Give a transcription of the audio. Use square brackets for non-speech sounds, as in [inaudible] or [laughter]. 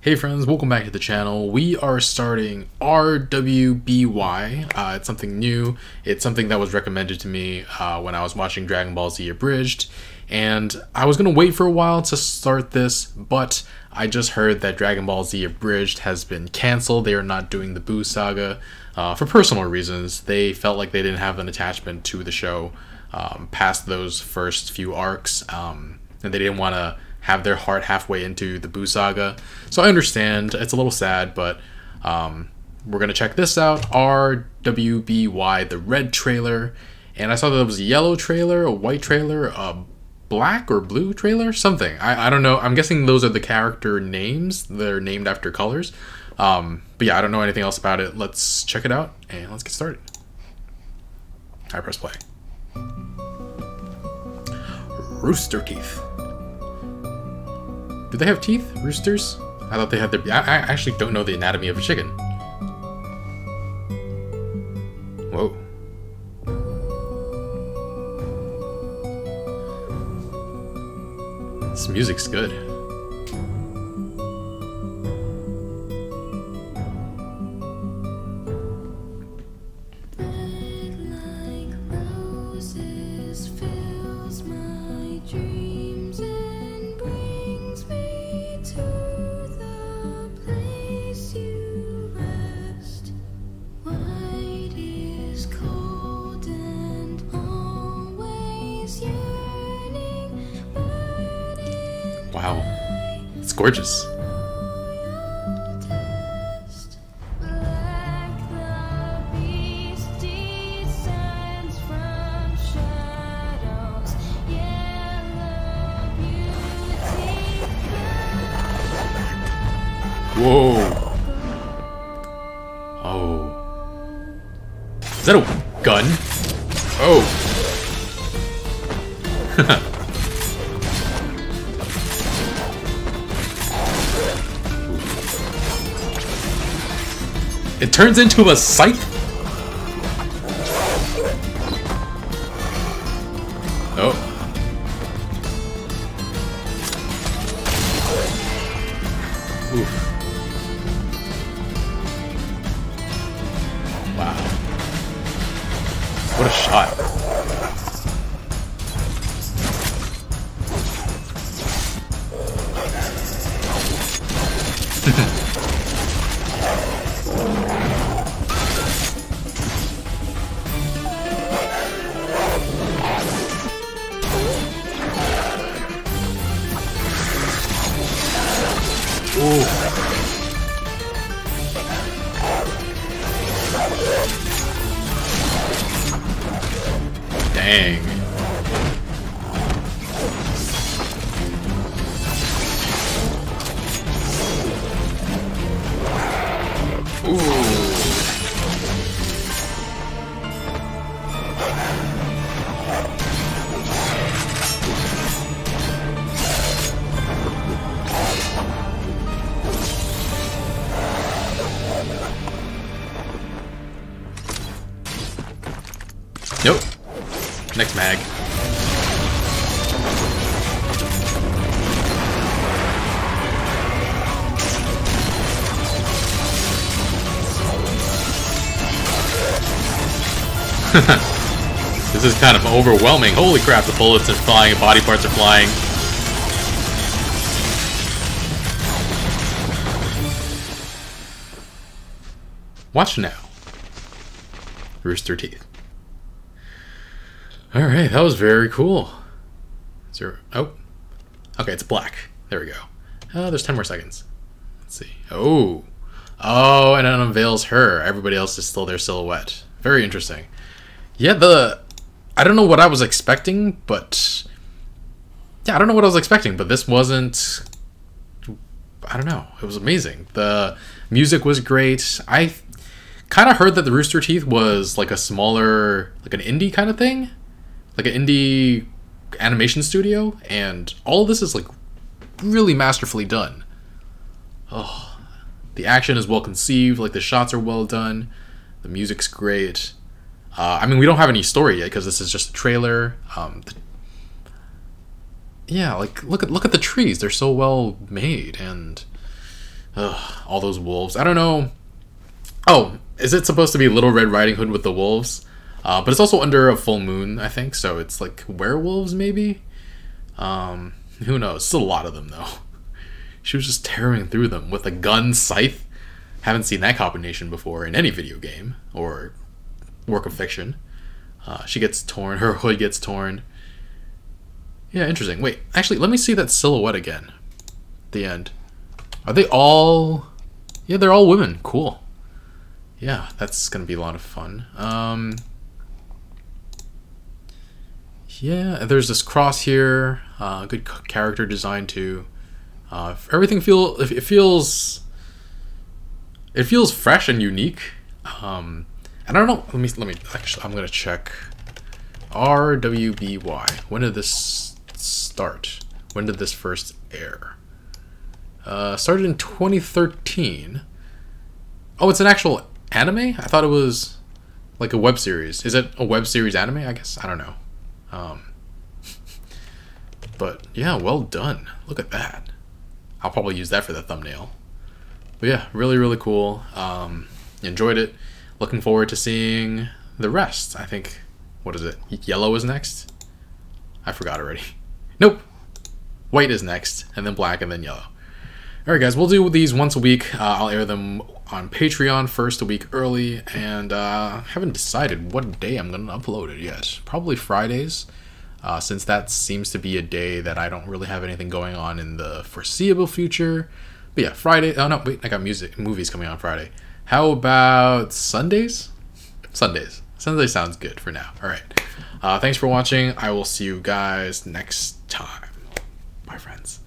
Hey friends, welcome back to the channel. We are starting RWBY. Uh, it's something new. It's something that was recommended to me uh, when I was watching Dragon Ball Z Abridged. And I was going to wait for a while to start this, but I just heard that Dragon Ball Z Abridged has been canceled. They are not doing the Buu saga uh, for personal reasons. They felt like they didn't have an attachment to the show um, past those first few arcs, um, and they didn't want to have their heart halfway into the Buu saga. So I understand. It's a little sad, but um, we're going to check this out RWBY, the red trailer. And I saw that there was a yellow trailer, a white trailer, a black or blue trailer, something. I, I don't know. I'm guessing those are the character names. They're named after colors. Um, but yeah, I don't know anything else about it. Let's check it out and let's get started. I press play. Rooster Teeth. Do they have teeth? Roosters? I thought they had their. I, I actually don't know the anatomy of a chicken. Whoa. This music's good. Beauty Whoa. Oh. Is that a gun? Oh. [laughs] [laughs] it turns into a scythe? Oh. Oof. Wow. What a shot. [laughs] Dang. Nope. Next mag. [laughs] this is kind of overwhelming. Holy crap, the bullets are flying, body parts are flying. Watch now. Rooster Teeth. Alright, that was very cool. Is there... Oh. Okay, it's black. There we go. Oh, there's 10 more seconds. Let's see. Oh. Oh, and it unveils her. Everybody else is still their silhouette. Very interesting. Yeah, the... I don't know what I was expecting, but... Yeah, I don't know what I was expecting, but this wasn't... I don't know. It was amazing. The music was great. I kind of heard that the Rooster Teeth was like a smaller, like an indie kind of thing, like an indie animation studio, and all this is like really masterfully done. Oh, the action is well conceived, like the shots are well done, the music's great. Uh, I mean, we don't have any story yet because this is just a trailer. Um, yeah, like look at look at the trees; they're so well made, and Ugh, all those wolves. I don't know. Oh, is it supposed to be Little Red Riding Hood with the wolves? Uh, but it's also under a full moon, I think. So it's like werewolves, maybe. Um, who knows? It's a lot of them though. [laughs] She was just tearing through them with a gun scythe. Haven't seen that combination before in any video game or work of fiction. Uh, she gets torn. [laughs] Her hood gets torn. Yeah, interesting. Wait, actually, let me see that silhouette again. The end. Are they all? Yeah, they're all women. Cool. Yeah, that's gonna be a lot of fun. Um, yeah, there's this cross here. Uh, good character design too. Uh, everything feel it feels it feels fresh and unique. Um, I don't know. Let me let me actually. I'm gonna check. RWBY. When did this start? When did this first air? Uh, started in 2013. Oh, it's an actual anime. I thought it was like a web series. Is it a web series anime? I guess I don't know. Um, [laughs] but yeah, well done. Look at that. I'll probably use that for the thumbnail. But yeah, really, really cool. Um, enjoyed it. Looking forward to seeing the rest. I think, what is it? Yellow is next? I forgot already. [laughs] Nope. White is next, and then black, and then yellow. Alright, guys, we'll do these once a week. Uh, I'll air them on Patreon first, a week early, and uh, haven't decided what day I'm going to upload it yet. Probably Fridays, uh, since that seems to be a day that I don't really have anything going on in the foreseeable future. But yeah, Friday. Oh no, wait, I got music movies coming on Friday. How about Sundays? Sundays. Sunday sounds good for now. All right. Uh, thanks for watching. I will see you guys next time. Bye, friends.